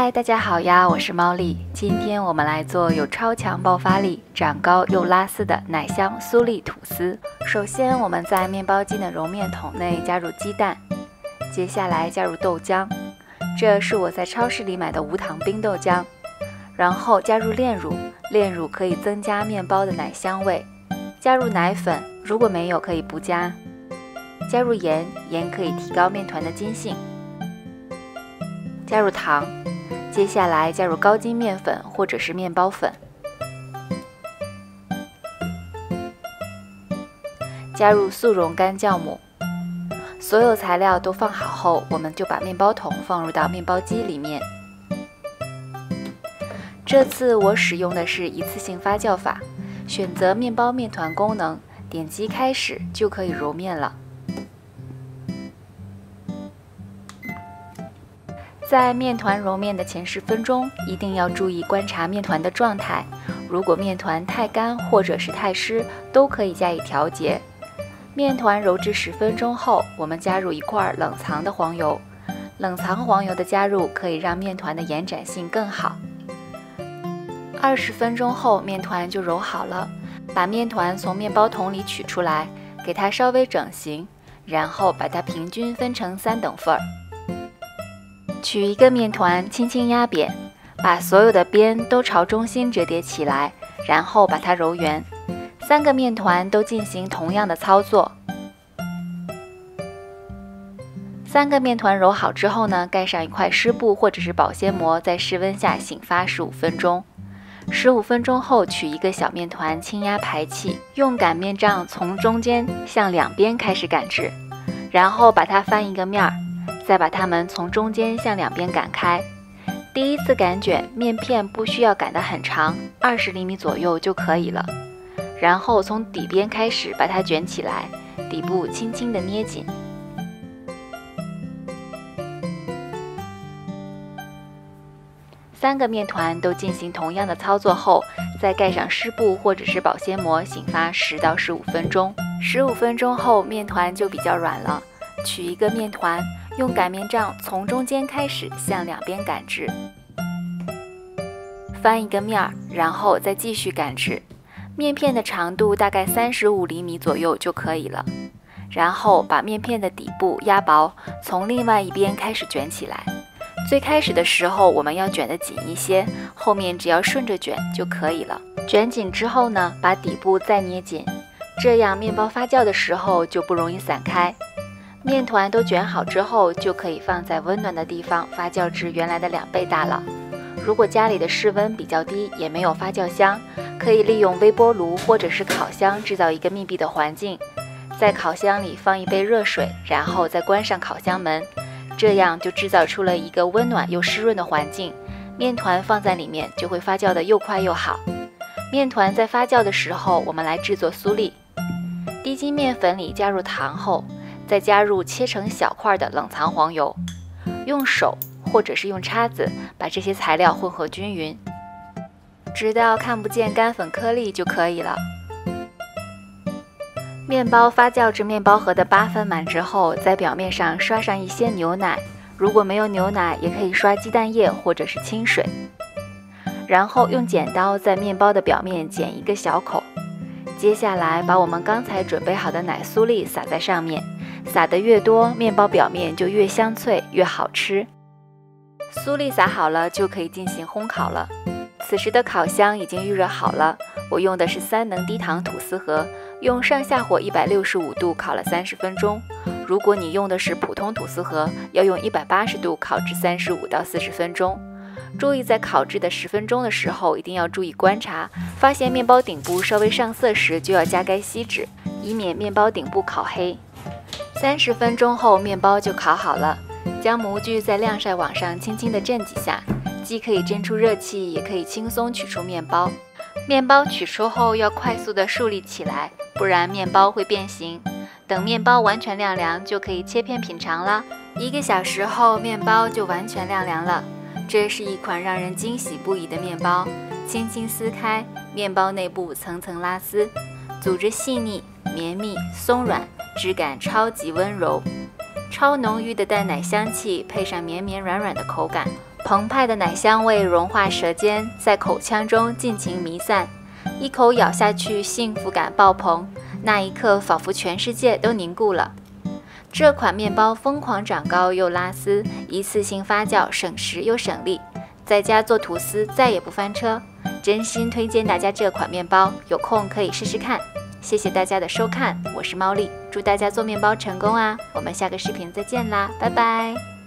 嗨，大家好呀，我是猫丽。今天我们来做有超强爆发力、长高又拉丝的奶香酥粒吐司。首先，我们在面包机的揉面桶内加入鸡蛋，接下来加入豆浆，这是我在超市里买的无糖冰豆浆。然后加入炼乳，炼乳可以增加面包的奶香味。加入奶粉，如果没有可以不加。加入盐，盐可以提高面团的筋性。加入糖，接下来加入高筋面粉或者是面包粉。加入速溶干酵母。所有材料都放好后，我们就把面包桶放入到面包机里面。这次我使用的是一次性发酵法，选择面包面团功能，点击开始就可以揉面了。在面团揉面的前十分钟，一定要注意观察面团的状态。如果面团太干或者是太湿，都可以加以调节。面团揉至十分钟后，我们加入一块冷藏的黄油。冷藏黄油的加入可以让面团的延展性更好。二十分钟后，面团就揉好了。把面团从面包桶里取出来，给它稍微整形，然后把它平均分成三等份儿。取一个面团，轻轻压扁，把所有的边都朝中心折叠起来，然后把它揉圆。三个面团都进行同样的操作。三个面团揉好之后呢，盖上一块湿布或者是保鲜膜，在室温下醒发十五分钟。十五分钟后，取一个小面团，轻压排气，用擀面杖从中间向两边开始擀制，然后把它翻一个面儿。再把它们从中间向两边擀开。第一次擀卷，面片不需要擀得很长，二十厘米左右就可以了。然后从底边开始把它卷起来，底部轻轻地捏紧。三个面团都进行同样的操作后，再盖上湿布或者是保鲜膜，醒发十到十五分钟。十五分钟后，面团就比较软了。取一个面团。用擀面杖从中间开始向两边擀制，翻一个面儿，然后再继续擀制。面片的长度大概三十五厘米左右就可以了。然后把面片的底部压薄，从另外一边开始卷起来。最开始的时候我们要卷得紧一些，后面只要顺着卷就可以了。卷紧之后呢，把底部再捏紧，这样面包发酵的时候就不容易散开。面团都卷好之后，就可以放在温暖的地方发酵至原来的两倍大了。如果家里的室温比较低，也没有发酵箱，可以利用微波炉或者是烤箱制造一个密闭的环境，在烤箱里放一杯热水，然后再关上烤箱门，这样就制造出了一个温暖又湿润的环境。面团放在里面就会发酵的又快又好。面团在发酵的时候，我们来制作酥粒。低筋面粉里加入糖后。再加入切成小块的冷藏黄油，用手或者是用叉子把这些材料混合均匀，直到看不见干粉颗粒就可以了。面包发酵至面包盒的八分满之后，在表面上刷上一些牛奶，如果没有牛奶，也可以刷鸡蛋液或者是清水。然后用剪刀在面包的表面剪一个小口，接下来把我们刚才准备好的奶酥粒撒在上面。撒的越多，面包表面就越香脆，越好吃。酥粒撒好了，就可以进行烘烤了。此时的烤箱已经预热好了，我用的是三能低糖吐司盒，用上下火一百六十五度烤了三十分钟。如果你用的是普通吐司盒，要用一百八十度烤至三十五到四十分钟。注意在烤制的十分钟的时候，一定要注意观察，发现面包顶部稍微上色时，就要加盖锡纸，以免面包顶部烤黑。三十分钟后，面包就烤好了。将模具在晾晒网上轻轻地震几下，既可以蒸出热气，也可以轻松取出面包。面包取出后要快速地竖立起来，不然面包会变形。等面包完全晾凉，就可以切片品尝了。一个小时后，面包就完全晾凉了。这是一款让人惊喜不已的面包。轻轻撕开，面包内部层层拉丝，组织细腻、绵密、松软。质感超级温柔，超浓郁的淡奶香气，配上绵绵软软的口感，澎湃的奶香味融化舌尖，在口腔中尽情弥散，一口咬下去，幸福感爆棚，那一刻仿佛全世界都凝固了。这款面包疯狂长高又拉丝，一次性发酵，省时又省力，在家做吐司再也不翻车。真心推荐大家这款面包，有空可以试试看。谢谢大家的收看，我是猫丽，祝大家做面包成功啊！我们下个视频再见啦，拜拜。